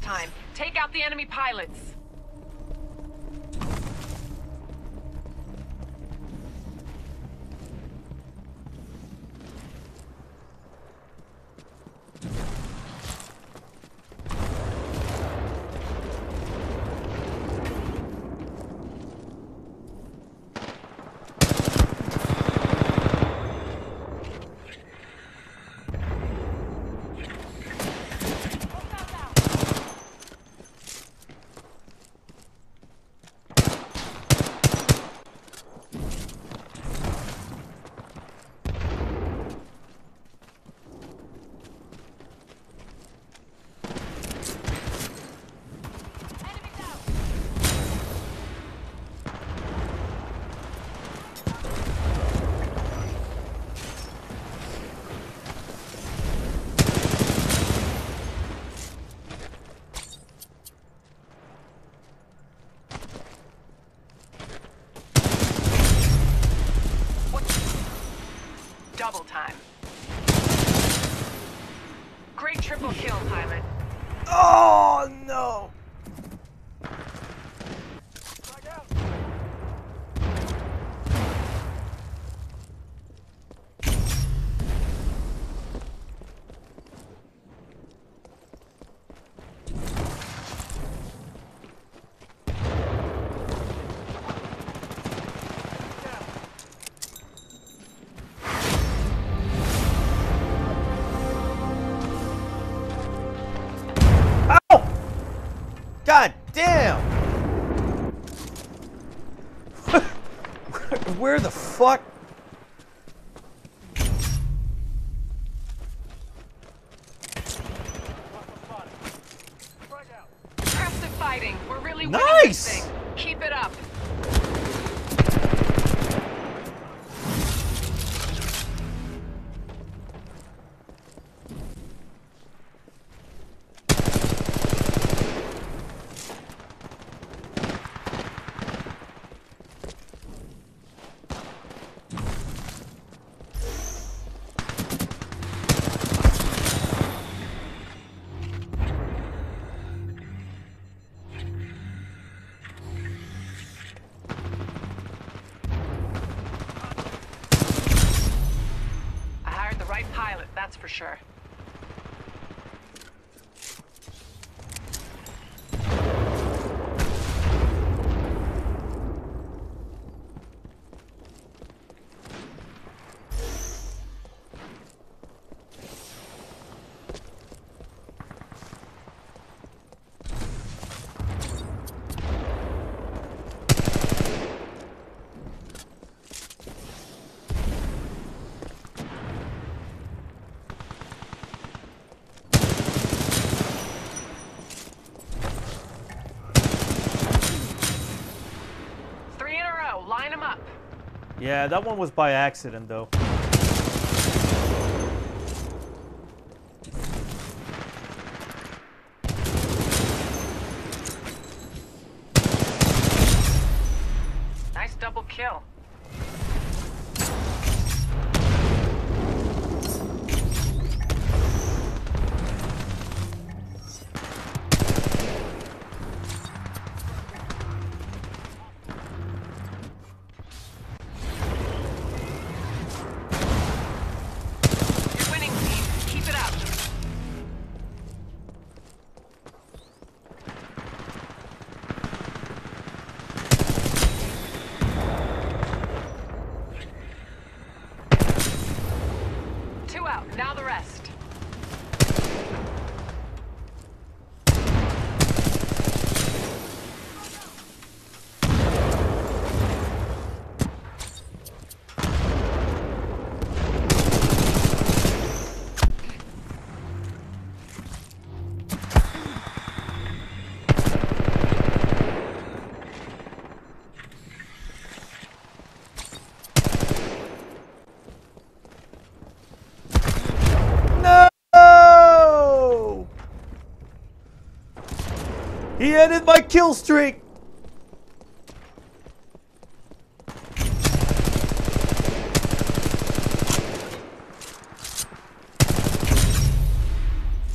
Time. Take out the enemy pilots. Double time. Great triple kill, pilot. Where the fuck? Impressive fighting. We're really winning this Nice! Keep it up. That's for sure. Three in a row. Line them up. Yeah, that one was by accident though. Nice double kill. Now the rest. He ended my kill streak!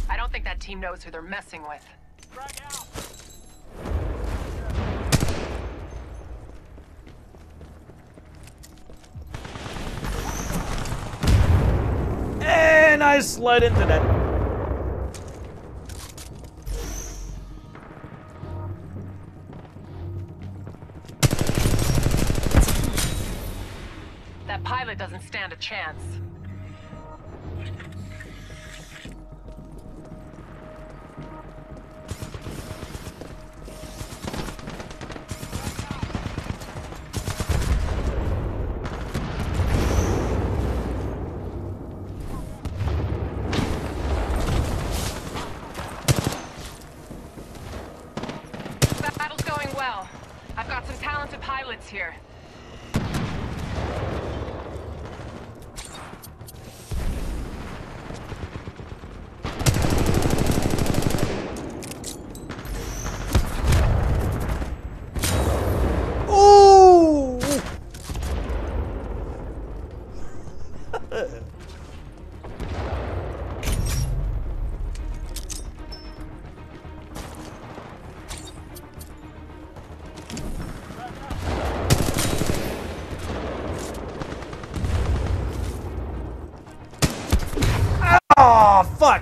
I don't think that team knows who they're messing with. And I slid into that. That pilot doesn't stand a chance. Battle's going well. I've got some talented pilots here. Oh, fuck!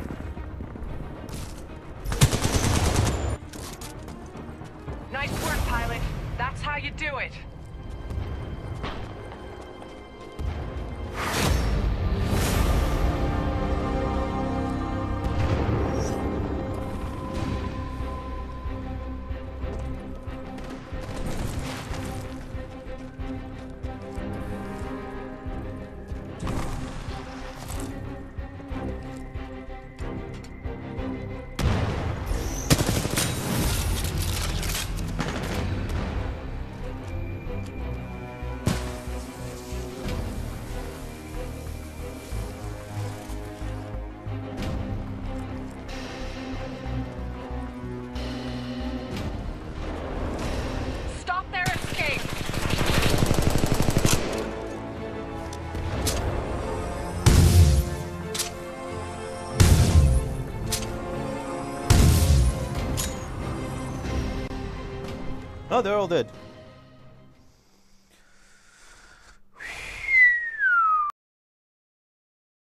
Oh, they're all dead.